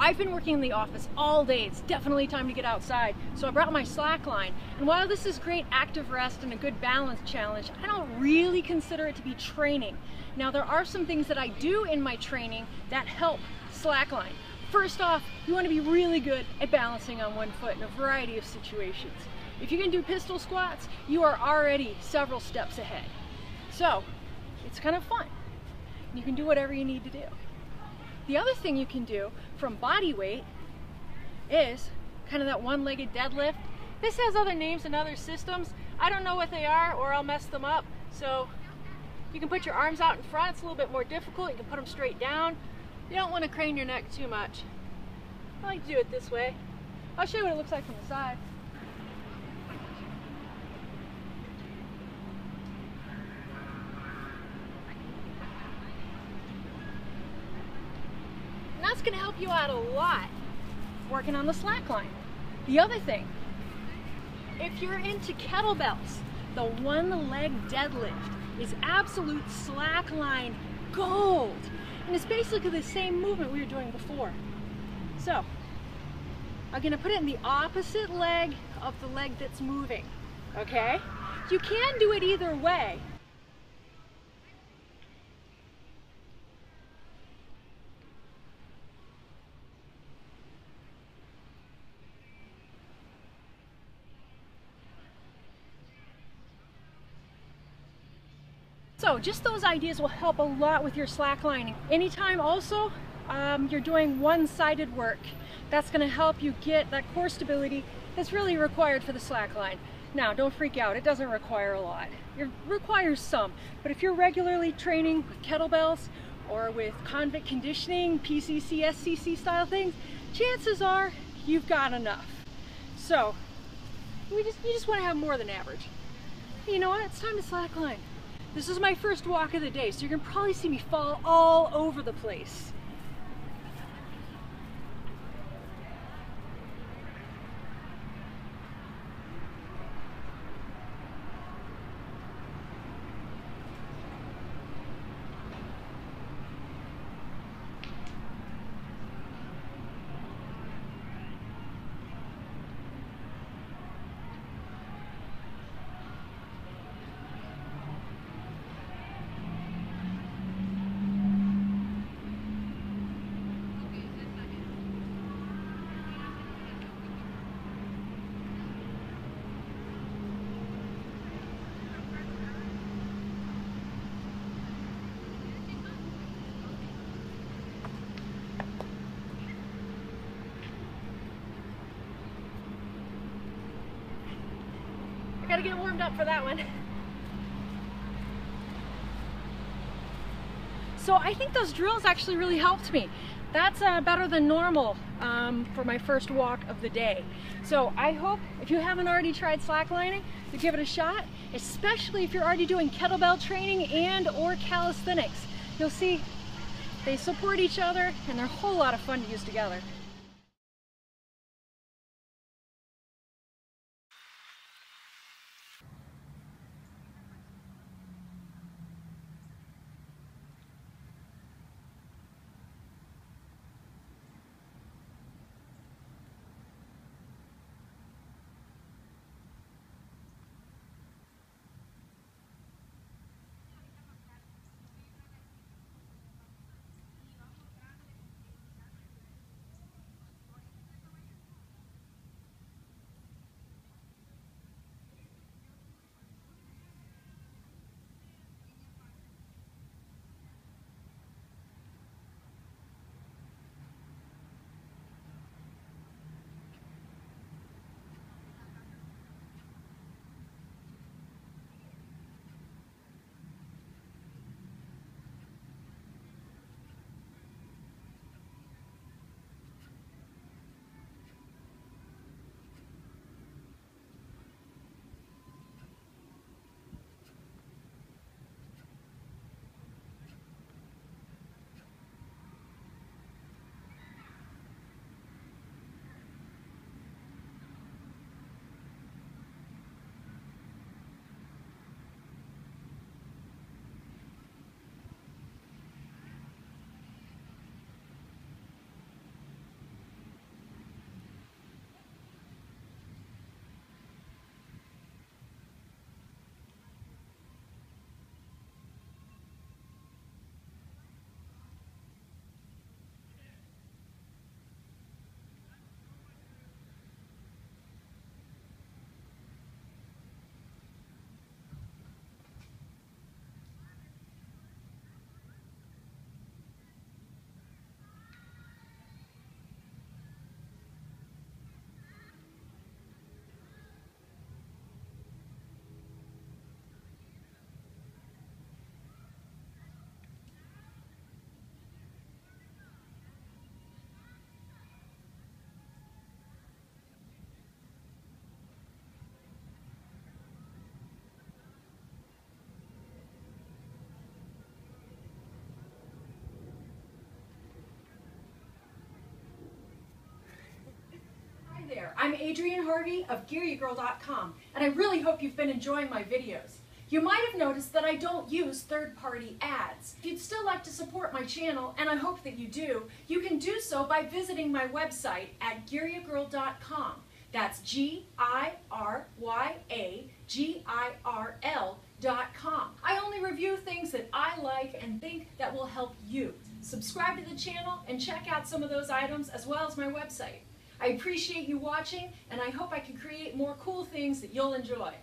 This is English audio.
I've been working in the office all day. It's definitely time to get outside. So I brought my slack line. And while this is great active rest and a good balance challenge, I don't really consider it to be training. Now there are some things that I do in my training that help slackline. First off, you want to be really good at balancing on one foot in a variety of situations. If you can do pistol squats, you are already several steps ahead. So it's kind of fun. You can do whatever you need to do. The other thing you can do from body weight is kind of that one-legged deadlift. This has other names and other systems. I don't know what they are or I'll mess them up. So you can put your arms out in front. It's a little bit more difficult. You can put them straight down. You don't want to crane your neck too much. I like to do it this way. I'll show you what it looks like from the side. That's going to help you out a lot working on the slack line. The other thing, if you're into kettlebells, the one leg deadlift is absolute slack line gold. And it's basically the same movement we were doing before. So, I'm gonna put it in the opposite leg of the leg that's moving, okay? You can do it either way, So just those ideas will help a lot with your slacklining. Anytime also um, you're doing one-sided work, that's gonna help you get that core stability that's really required for the slackline. Now, don't freak out, it doesn't require a lot. It requires some, but if you're regularly training with kettlebells or with convict conditioning, PCC, SCC style things, chances are you've got enough. So, we just, you just wanna have more than average. You know what, it's time to slackline. This is my first walk of the day, so you're gonna probably see me fall all over the place. Gotta get warmed up for that one. So I think those drills actually really helped me. That's uh, better than normal um, for my first walk of the day. So I hope if you haven't already tried slacklining, to give it a shot, especially if you're already doing kettlebell training and or calisthenics. You'll see they support each other and they're a whole lot of fun to use together. I'm Adrienne Harvey of GiryaGirl.com, and I really hope you've been enjoying my videos. You might have noticed that I don't use third-party ads. If you'd still like to support my channel, and I hope that you do, you can do so by visiting my website at GiryaGirl.com. That's G-I-R-Y-A-G-I-R-L dot com. I only review things that I like and think that will help you. Subscribe to the channel and check out some of those items as well as my website. I appreciate you watching and I hope I can create more cool things that you'll enjoy.